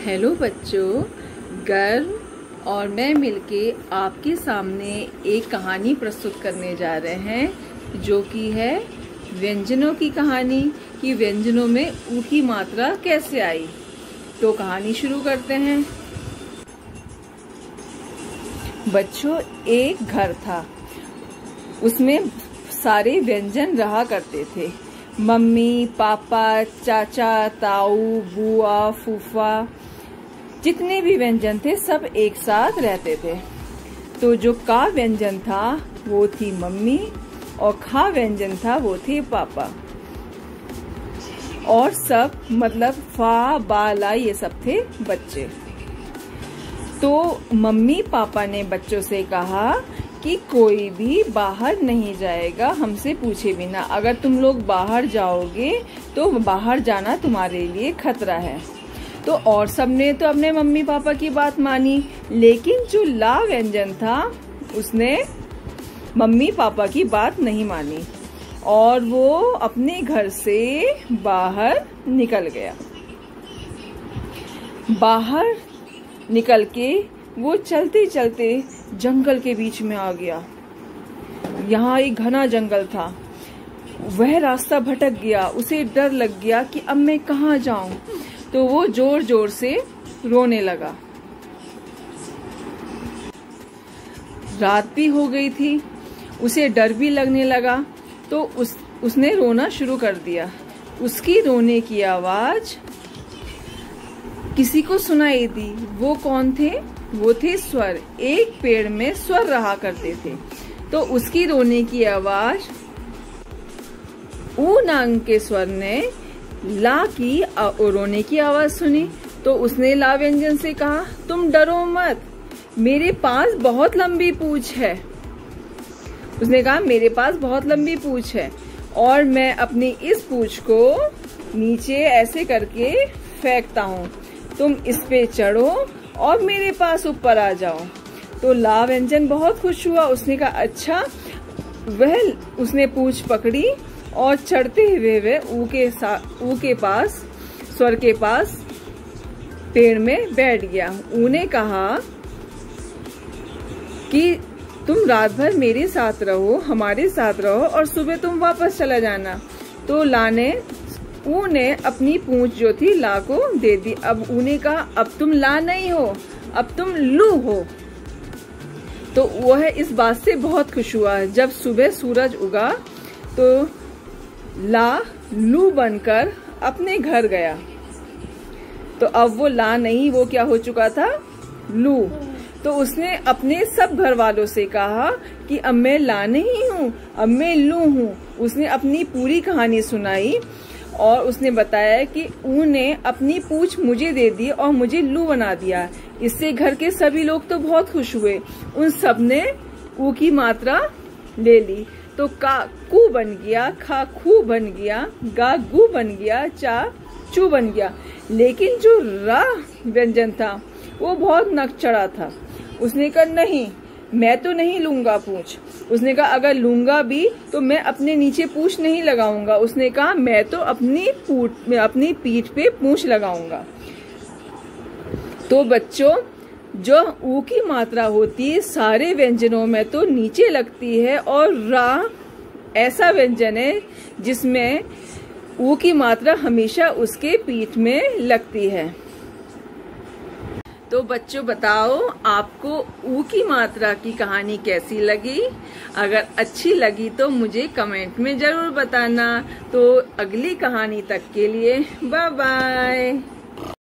Hello बच्चों, गर्व और मैं मिलके आपके सामने एक कहानी प्रस्तुत करने जा रहे हैं, जो कि है व्यंजनों की कहानी, कि व्यंजनों में ऊ मात्रा कैसे आई। तो कहानी शुरू करते हैं। बच्चों, एक घर था। उसमें सारे व्यंजन रहा करते थे। मम्मी, पापा, चाचा, ताऊ, बुआ, फूफा, जितने भी व्यंजन थे, सब एक साथ रहते थे। तो जो का व्यंजन था, वो थी मम्मी और खा व्यंजन था, वो थे पापा। और सब मतलब फा, बाला, ये सब थे बच्चे। तो मम्मी, पापा ने बच्चों से कहा कि कोई भी बाहर नहीं जाएगा हमसे पूछे बिना। अगर तुम लोग बाहर जाओगे तो बाहर जाना तुम्हारे लिए खतरा है। तो और सबने तो अपने मम्मी पापा की बात मानी, लेकिन जो ला व्यंजन था, उसने मम्मी पापा की बात नहीं मानी। और वो अपने घर से बाहर निकल गया। बाहर निकल के वो चलते चलते जंगल के बीच में आ गया। यहाँ एक घना जंगल था। वह रास्ता भटक गया। उसे डर लग गया कि अब मैं कहाँ जाऊँ। तो वो ज़ोर ज़ोर से रोने लगा। रात भी हो गई थी। उसे डर भी लगने लगा। तो उस, उसने रोना शुरू कर दिया। उसकी रोने की आवाज़ किसी को सुनाई दी। वो कौन थे? वो थे स्वर। एक पेड़ में स्वर रहा करते थे। तो उसकी रोने की आवाज़ ऊ नांग के स्वर ने ला की रोने की आवाज़ सुनी। तो उसने ला व्यंजन से कहा, तुम डरो मत। मेरे पास बहुत लंबी पूछ है। उसने कहा, मेरे पास बहुत लंबी पूछ है और मैं अपनी इस पूछ को नीचे ऐसे करके फेंकता हूँ। तुम इस पे चढ़ो और मेरे पास ऊपर आ जाओ। तो ला व्यंजन बहुत खुश हुआ। उसने कहा अच्छा वह उसने पूछ पकड़ी और चढ़ते हुए वह ऊ के ऊ के पास, स्वर के पास पेड़ में बैठ गया। ऊने कहा कि तुम रात भर मेरे साथ रहो, हमारे साथ रहो और सुबह तुम वापस चला जाना। तो लाने ऊ अपनी पूंछ जो थी ला को दे दी। अब ऊने कहा, अब तुम ला नहीं हो, अब तुम लू हो। तो वह इस बात से बहुत खुश हुआ। जब सुबह सूरज उगा तो ला लू बनकर अपने घर गया। तो अब वो ला नहीं, वो क्या हो चुका था? लू। तो उसने अपने सब घर वालों से कहा कि, अब मैं ला नहीं हूँ, अब मैं लू हूँ। उसने अपनी पूरी कहानी सुनाई। और उसने बताया कि ऊ ने अपनी पूछ मुझे दे दी और मुझे लू बना दिया। इससे घर के सभी लोग तो बहुत खुश हुए। उन सबने ऊ की मात्रा ले ली। तो का कु बन गया खा खू बन गया गा गु बन गया चा चू बन गया। लेकिन जो रा व्यंजन था, वो बहुत नक चढ़ा था। उसने कहा, नहीं मैं तो नहीं लूँगा पूछ। उसने कहा, अगर लूँगा भी तो मैं अपने नीचे पूछ नहीं लगाऊँगा। उसने कहा, मैं तो अपनी पूट अपनी पीठ पे पूछ लगाऊँगा। तो बच्चों, जो ऊ की मात्रा होती है सारे व्यंजनों में तो नीचे लगती है और रा ऐसा व्यंजन है, जिसमें ऊ की मात्रा हमेशा उसके पीठ में लगती है। तो बच्चों, बताओ, आपको ऊ की मात्रा की कहानी कैसी लगी? अगर अच्छी लगी तो मुझे कमेंट में ज़रूर बताना। तो अगली कहानी तक के लिए बाय बाय